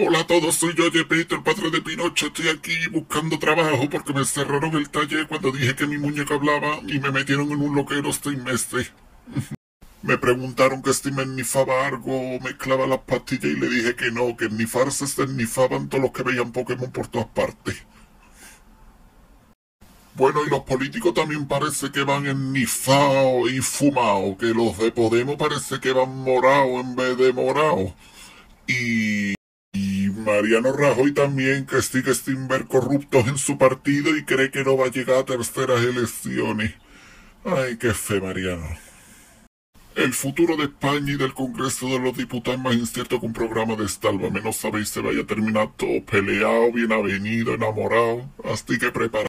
Hola a todos, soy yo, Jepito, el padre de Pinocho. Estoy aquí buscando trabajo porque me cerraron el taller cuando dije que mi muñeca hablaba y me metieron en un loquero seis meses. me preguntaron que si me ennifaba algo o mezclaba las pastillas y le dije que no, que ennifarse se ennifaban todos los que veían Pokémon por todas partes. Bueno, y los políticos también parece que van ennifados y fumados, que los de Podemos parece que van morados en vez de morados. Y Mariano Rajoy también que sigue sin ver corruptos en su partido y cree que no va a llegar a terceras elecciones. Ay, qué fe, Mariano. El futuro de España y del Congreso de los Diputados es más incierto que un programa de Stalva. Menos sabéis se vaya a terminar todo peleado, bien avenido, enamorado. Así que prepara.